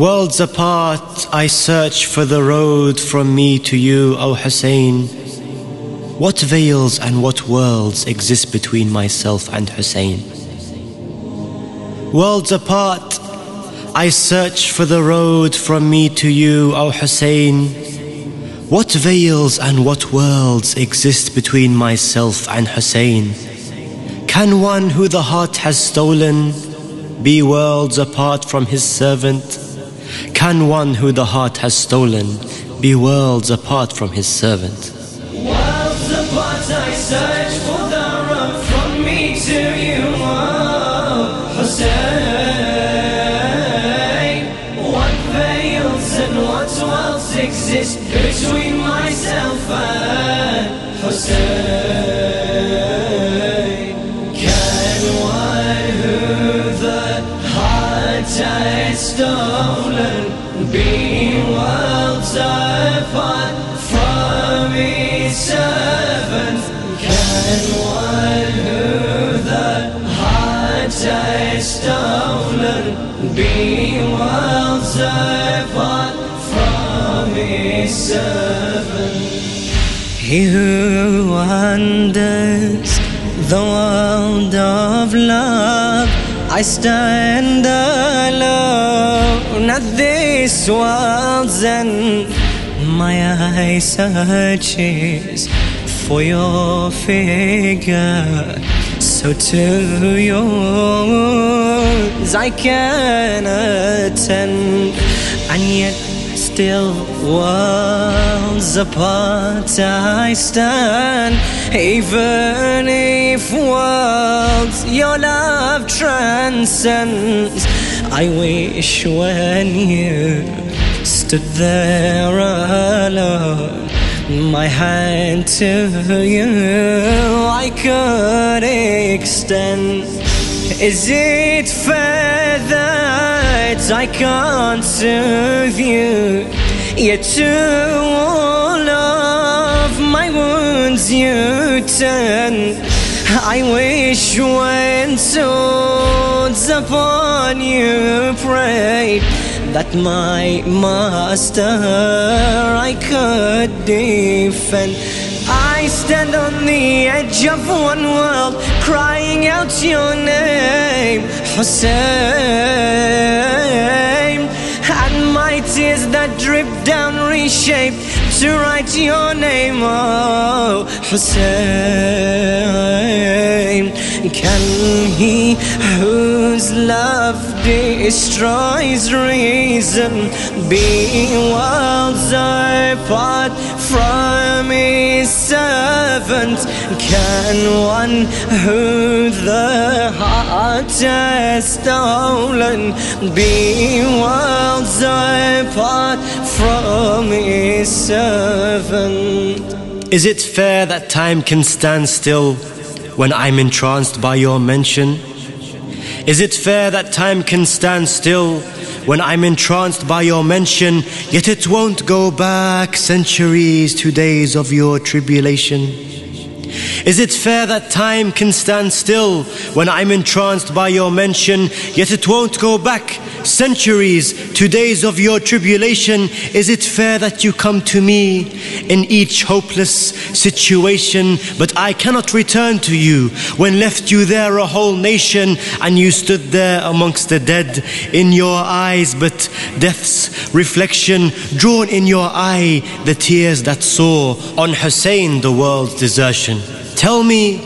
Worlds apart, I search for the road from me to you, O Hussein. What veils and what worlds exist between myself and Hussein? Worlds apart, I search for the road from me to you, O Hussein. What veils and what worlds exist between myself and Hussein? Can one who the heart has stolen be worlds apart from his servant? Can one who the heart has stolen be worlds apart from his servant? Worlds apart I search from? Can one who the heart stolen be? He who wanders the world of love, I stand alone at this world's end. My eye searches for your figure, so to yours I can attend, and yet still worlds apart I stand. Even if worlds your love transcends I wish when you stood there alone my hand to you I could extend is it fair that I can't serve you? Yet to all of my wounds you turn. I wish when swords upon you preyed that my master I could defend. I stand on the edge of one world, crying out your name, Hussein. And my tears that drip down reshape to write your name, oh Hussein. Can he whose love destroys reason be worlds apart from his servant? Can one who the heart has stolen be worlds apart from his servant? Is it fair that time can stand still when I'm entranced by your mention? Is it fair that time can stand still when I'm entranced by your mention, yet it won't go back centuries to days of your tribulation? Is it fair that time can stand still when I'm entranced by your mention, yet it won't go back centuries to days of your tribulation? Is it fair that you come to me in each hopeless situation, but I cannot return to you when left you there a whole nation and you stood there amongst the dead in your eyes, but death's reflection drawn in your eye, the tears that saw on Hussein the world's desertion. Tell me,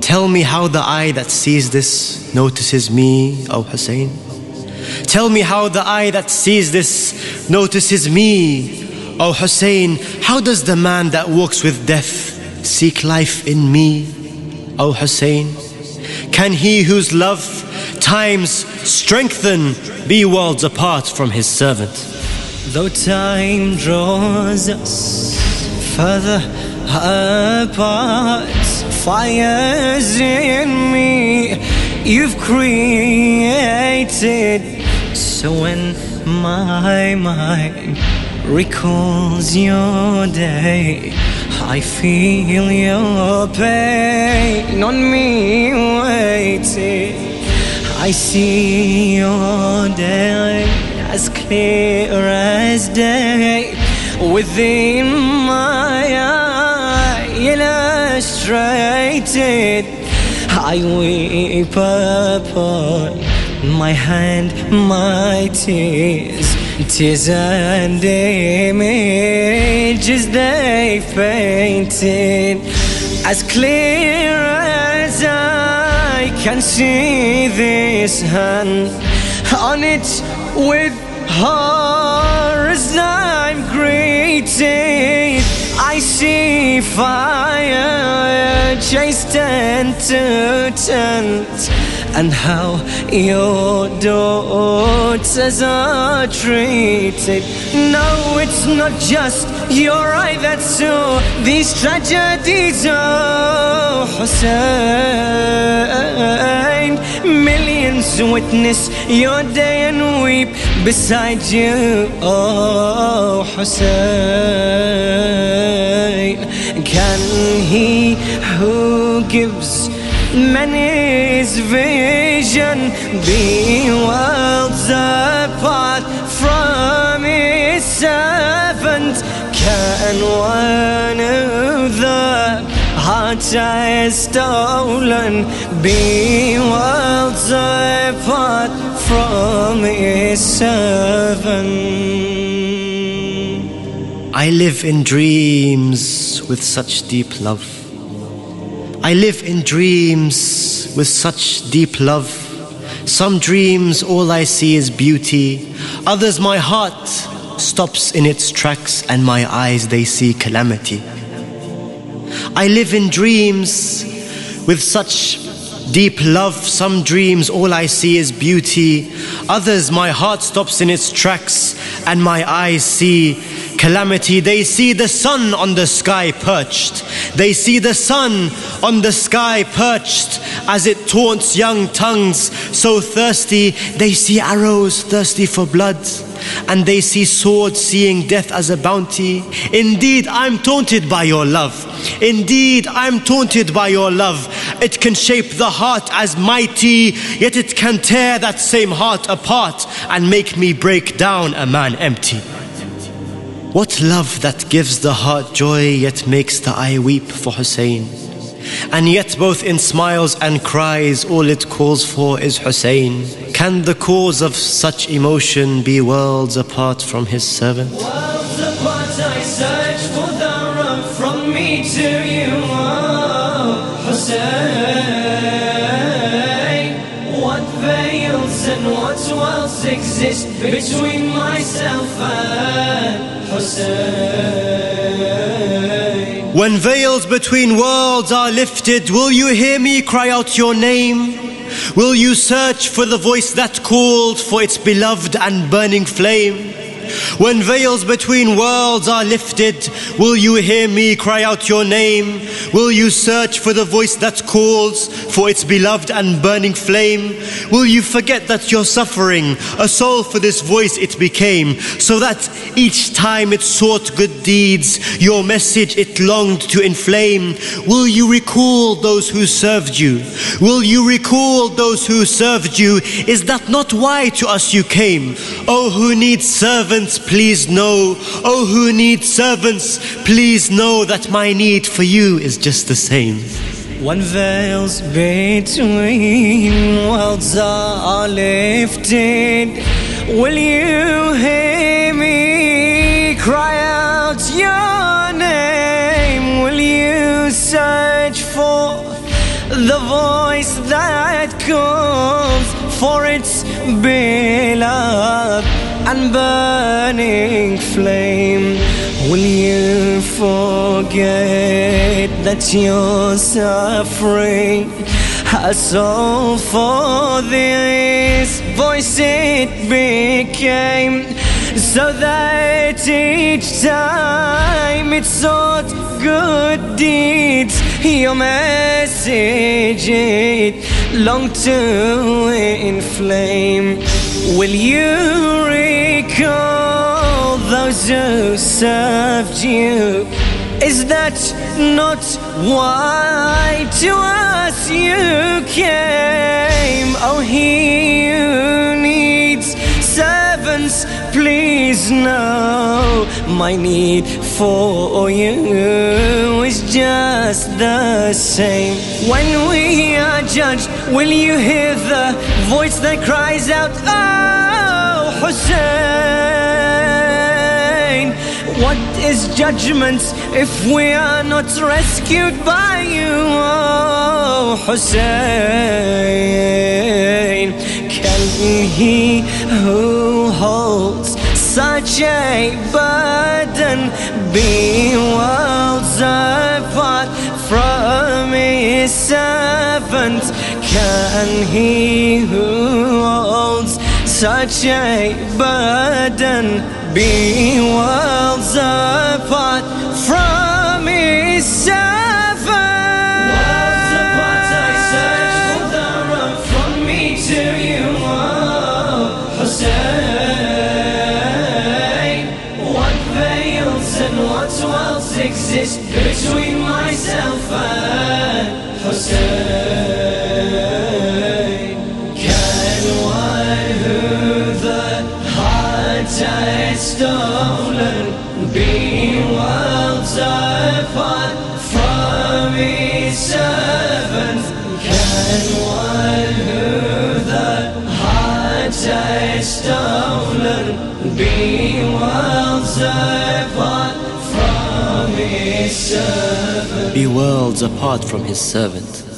tell me how the eye that sees this notices me, O Hussein. Tell me how the eye that sees this notices me, O Hussein. How does the man that walks with death seek life in me, O Hussein? Can he whose love times strengthen be worlds apart from his servant? Though time draws us further apart, fires in me you've created. So when my mind recalls your day, I feel your pain on me waiting. I see your day as clear as day within my eye illustrated I weep upon my hand my tears. Tears and images they painted as clear as I can see this hand. On it with horrors I'm greeted I see fire chased and to and how your daughters are treated. No, it's not just your eye that saw these tragedies. Oh, Hussein, millions witness your day and weep beside you. Oh, Hussein, can he who gives Many's vision be Hearts I has stolen be worlds from servant? I live in dreams with such deep love. I live in dreams with such deep love. Some dreams, all I see is beauty. Others, my heart stops in its tracks, and my eyes, they see calamity. I live in dreams with such deep love. Some dreams, all I see is beauty. Others, my heart stops in its tracks, and my eyes see calamity. They see the sun on the sky perched. They see the sun on the sky perched as it taunts young tongues so thirsty. They see arrows thirsty for blood. And they see swords seeing death as a bounty. Indeed, I'm taunted by your love. Indeed, I'm taunted by your love. It can shape the heart as mighty, yet it can tear that same heart apart and make me break down a man empty. What love that gives the heart joy yet makes the eye weep for Hussein. And yet both in smiles and cries all it calls for is Hussein. Can the cause of such emotion be worlds apart from his servant? Worlds apart I search for the road from me to you oh, Hussein What veils and what worlds exist between myself and Hussein When veils between worlds are lifted, will you hear me cry out your name? Will you search for the voice that called for its beloved and burning flame? When veils between worlds are lifted, will you hear me cry out your name? Will you search for the voice that calls for its beloved and burning flame? Will you forget that you're suffering, a soul for this voice it became, so that each time it sought good deeds, your message it longed to inflame? Will you recall those who served you? Will you recall those who served you? Is that not why to us you came? Oh, who needs servants? please know. Oh, who needs servants, please know that my need for you is just the same. One veils between worlds are lifted, will you hear me cry out your name? Will you search for the voice that calls for its beloved and burning flame? Will you forget that you're suffering? A soul for this voice it became so that each time it sought good deeds your message it longed to inflame will you recall those who served you is that not why to us you came? Oh, he always know my need for you is just the same. When we are judged, will you hear the voice that cries out, Oh Hussein? What is judgment if we are not rescued by you, oh Hussein? Can he who holds a burden be worlds apart from his servant? Can he who holds such a burden be worlds apart from his servant? Exist between myself and Hussein? Can one who the heart has stolen be worlds apart from his servant? Can one who the heart has stolen be worlds Be worlds apart from his servant.